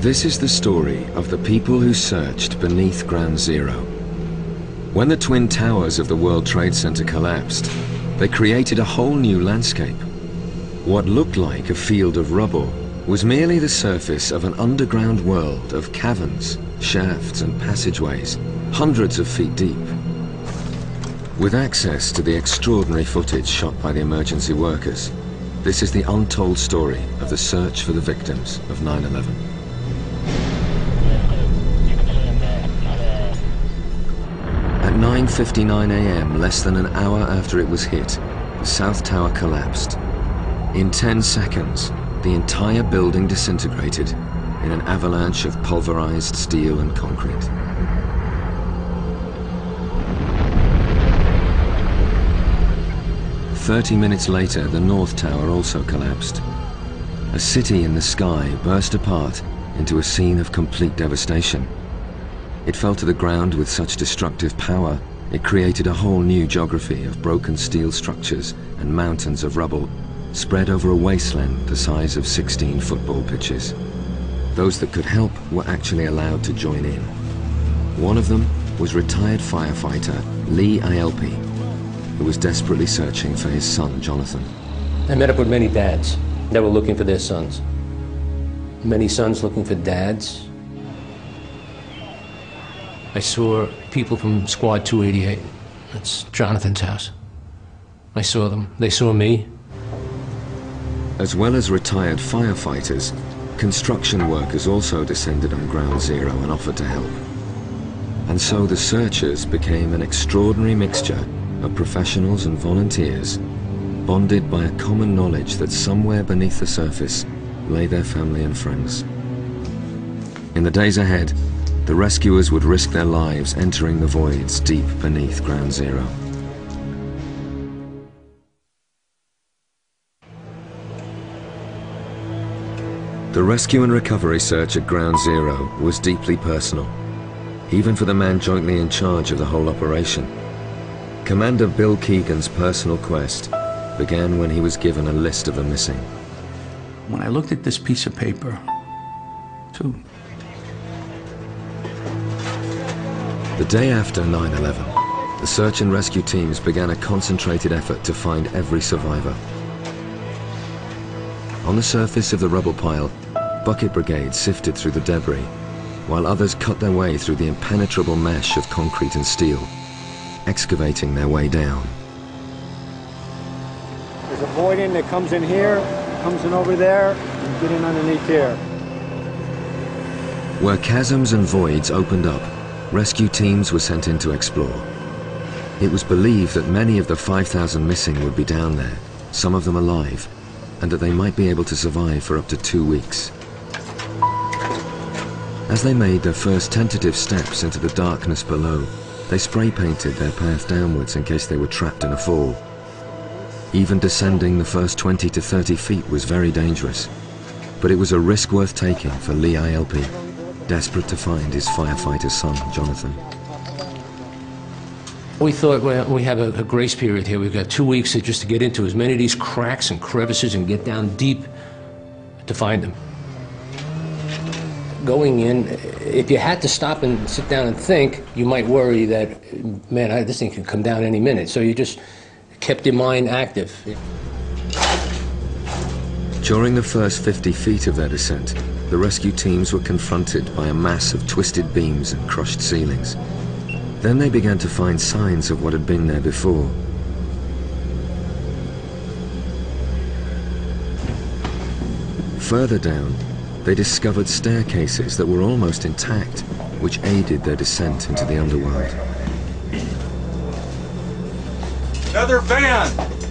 This is the story of the people who searched beneath Ground Zero. When the twin towers of the World Trade Center collapsed, they created a whole new landscape. What looked like a field of rubble was merely the surface of an underground world of caverns, shafts and passageways, hundreds of feet deep. With access to the extraordinary footage shot by the emergency workers, this is the untold story of the search for the victims of 9-11. 9.59 a.m., less than an hour after it was hit, the South Tower collapsed. In 10 seconds, the entire building disintegrated in an avalanche of pulverized steel and concrete. Thirty minutes later, the North Tower also collapsed. A city in the sky burst apart into a scene of complete devastation. It fell to the ground with such destructive power, it created a whole new geography of broken steel structures and mountains of rubble spread over a wasteland the size of 16 football pitches. Those that could help were actually allowed to join in. One of them was retired firefighter Lee Ielpi, who was desperately searching for his son, Jonathan. I met up with many dads that were looking for their sons. Many sons looking for dads. I saw people from Squad 288. That's Jonathan's house. I saw them. They saw me. As well as retired firefighters, construction workers also descended on Ground Zero and offered to help. And so the searchers became an extraordinary mixture of professionals and volunteers, bonded by a common knowledge that somewhere beneath the surface lay their family and friends. In the days ahead, the rescuers would risk their lives entering the voids deep beneath Ground Zero. The rescue and recovery search at Ground Zero was deeply personal, even for the man jointly in charge of the whole operation. Commander Bill Keegan's personal quest began when he was given a list of the missing. When I looked at this piece of paper, too, The day after 9-11, the search and rescue teams began a concentrated effort to find every survivor. On the surface of the rubble pile, bucket brigades sifted through the debris, while others cut their way through the impenetrable mesh of concrete and steel, excavating their way down. There's a void in that comes in here, comes in over there, and get in underneath here. Where chasms and voids opened up, rescue teams were sent in to explore. It was believed that many of the 5,000 missing would be down there, some of them alive, and that they might be able to survive for up to two weeks. As they made their first tentative steps into the darkness below, they spray painted their path downwards in case they were trapped in a fall. Even descending the first 20 to 30 feet was very dangerous, but it was a risk worth taking for Lee Ielpi, desperate to find his firefighter son, Jonathan. We thought, well, we have a, a grace period here. We've got two weeks just to get into as many of these cracks and crevices and get down deep to find them. Going in, if you had to stop and sit down and think, you might worry that, man, I, this thing could come down any minute. So you just kept your mind active. During the first 50 feet of their descent, the rescue teams were confronted by a mass of twisted beams and crushed ceilings. Then they began to find signs of what had been there before. Further down, they discovered staircases that were almost intact, which aided their descent into the underworld. Another van!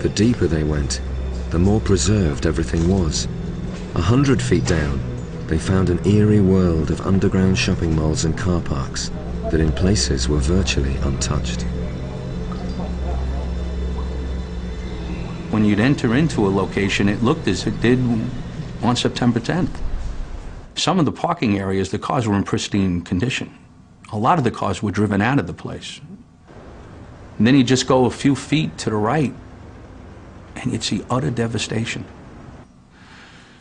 The deeper they went, the more preserved everything was. A hundred feet down, they found an eerie world of underground shopping malls and car parks that in places were virtually untouched. when you'd enter into a location, it looked as it did on September 10th. Some of the parking areas, the cars were in pristine condition. A lot of the cars were driven out of the place. And then you just go a few feet to the right, and you'd see utter devastation.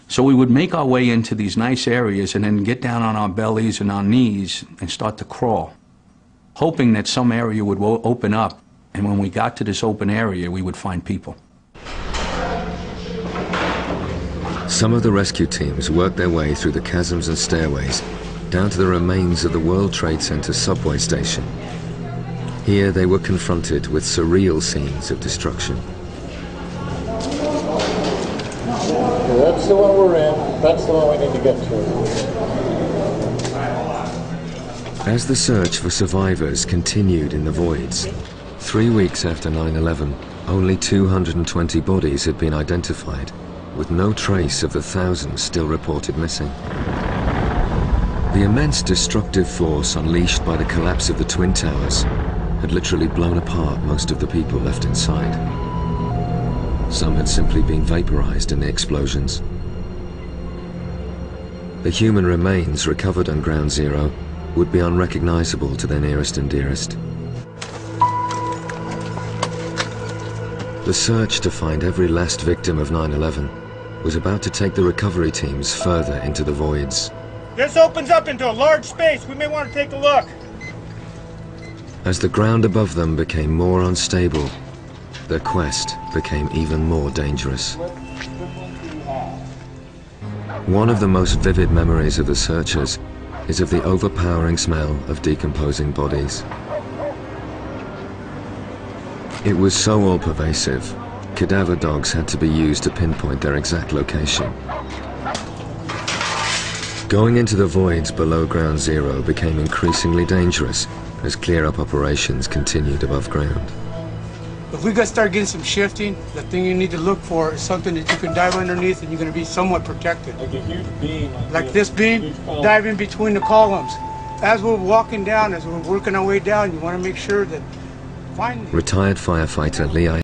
So we would make our way into these nice areas and then get down on our bellies and our knees and start to crawl, hoping that some area would open up, and when we got to this open area, we would find people. Some of the rescue teams worked their way through the chasms and stairways down to the remains of the World Trade Center subway station. Here they were confronted with surreal scenes of destruction. That's the one we're in. That's the one we need to get to. As the search for survivors continued in the voids, three weeks after 9-11, only 220 bodies had been identified, with no trace of the thousands still reported missing. The immense destructive force unleashed by the collapse of the Twin Towers had literally blown apart most of the people left inside. Some had simply been vaporized in the explosions. The human remains recovered on Ground Zero would be unrecognizable to their nearest and dearest. The search to find every last victim of 9-11 was about to take the recovery teams further into the voids. This opens up into a large space. We may want to take a look. As the ground above them became more unstable, their quest became even more dangerous. One of the most vivid memories of the searchers is of the overpowering smell of decomposing bodies. It was so all-pervasive, cadaver dogs had to be used to pinpoint their exact location. Going into the voids below Ground Zero became increasingly dangerous as clear-up operations continued above ground. If we gotta start getting some shifting, the thing you need to look for is something that you can dive underneath and you're gonna be somewhat protected. Like a huge beam. Like this beam, diving between the columns. As we're walking down, as we're working our way down, you wanna make sure that find Retired firefighter Lee